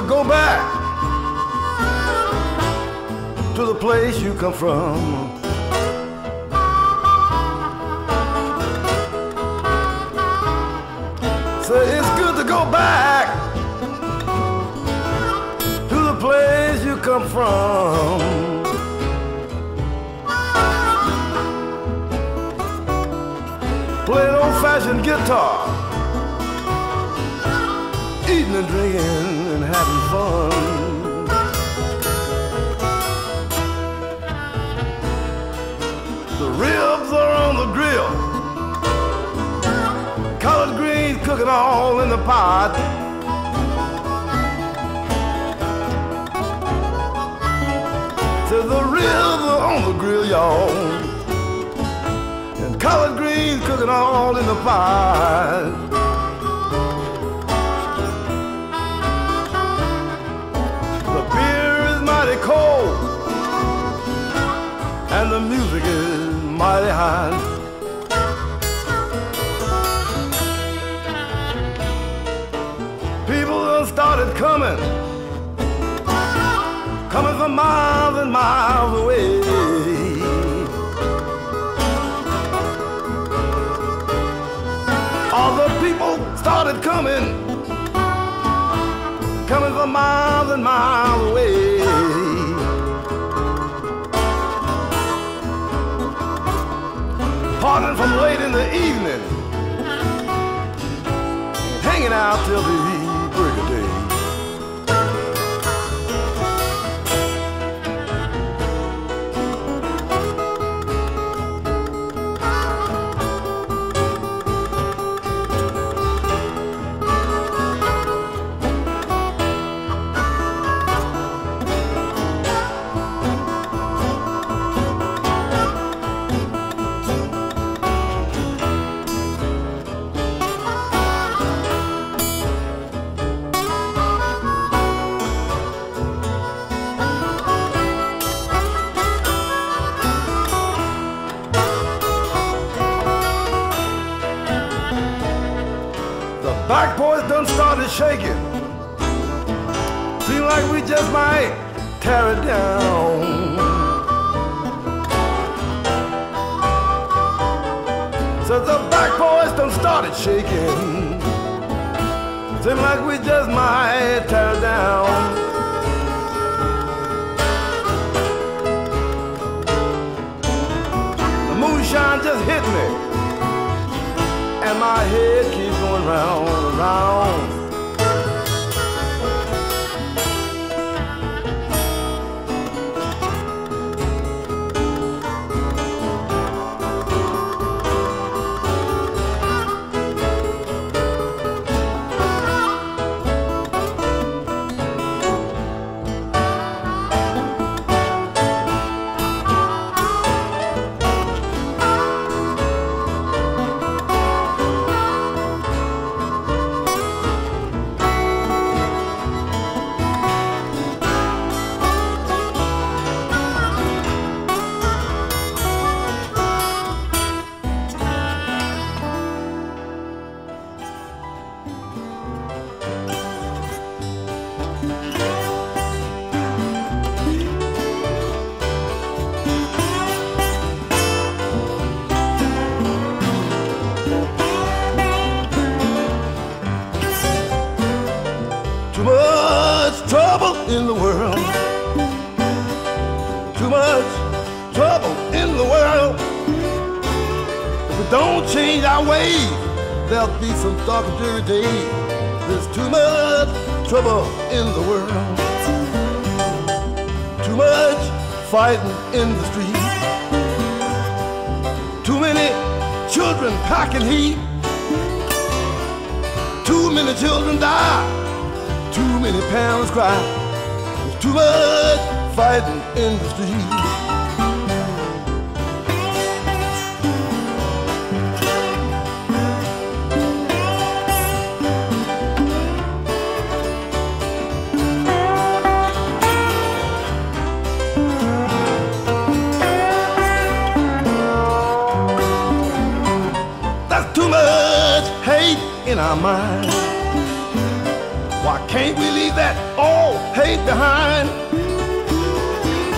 to go back to the place you come from. So it's good to go back to the place you come from. Play old-fashioned guitar, eating and drinking fun. The ribs are on the grill. Collard greens cooking all in the pot. To the ribs are on the grill, y'all. And collard greens cooking all in the pot. And the music mighty high. People started coming, coming from miles and miles away. All the people started coming, coming from miles and miles away. Parting from late in the evening, hanging out till the break of day. Back boys done started shaking. Seem like we just might tear it down. So the back boys done started shaking. Seem like we just might tear it down. The moonshine just hit me and my head keeps going round trouble in the world. If we don't change our ways, there'll be some dark and dreary days. There's too much trouble in the world. Too much fighting in the street. Too many children packing heat. Too many children die. Too many parents cry. There's too much fighting in the street. Minds. Why can't we leave? that all hate behind.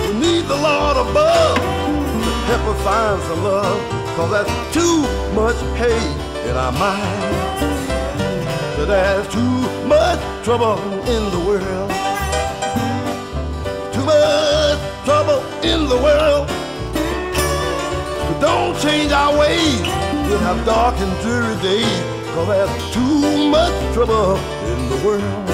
We need the Lord above to help us find some love, cause there's too much hate in our minds. So there's too much trouble in the world. Too much trouble in the world. So don't change our ways. We'll have dark and dreary days. Cause there's too much trouble in the world.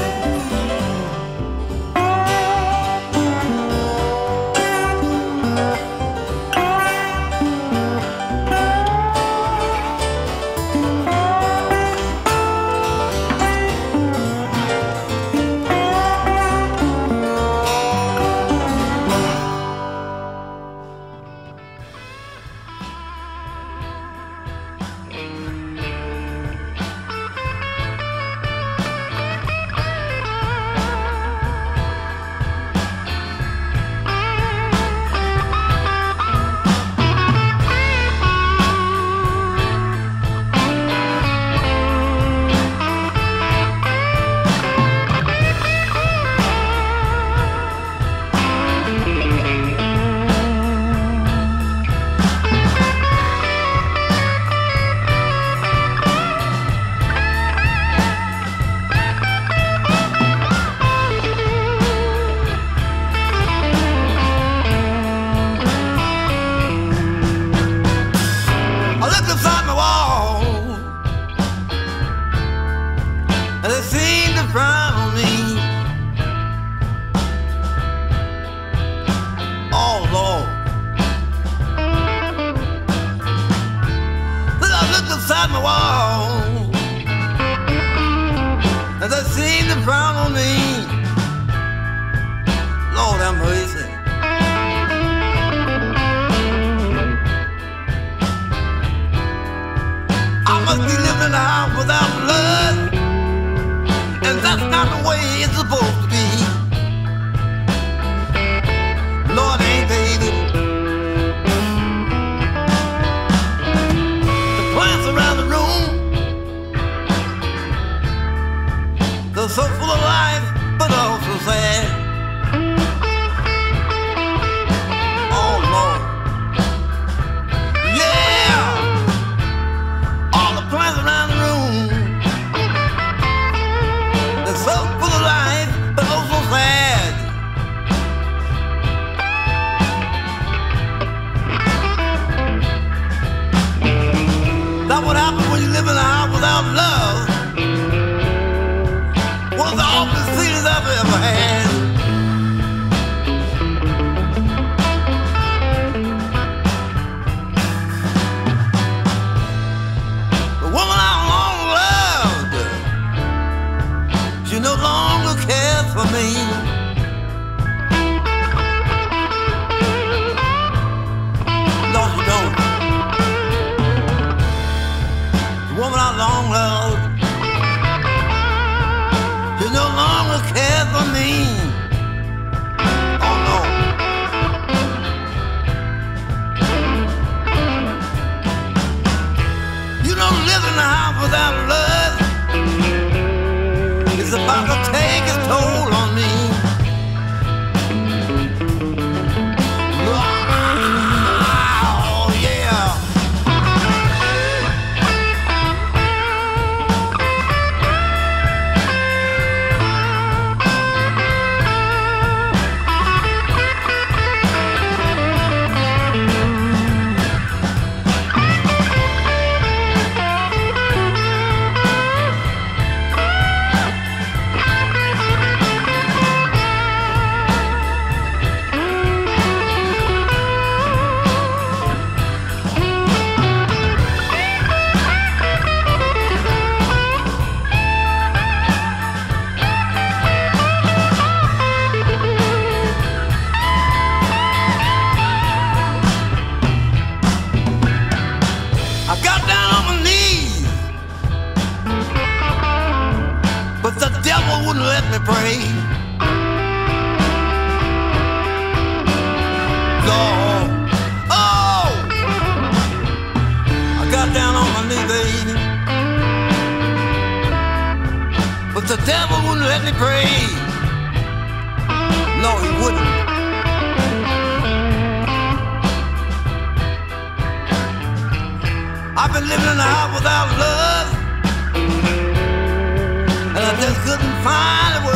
wall. only praise. No, he wouldn't. I've been living in a house without love, and I just couldn't find a word.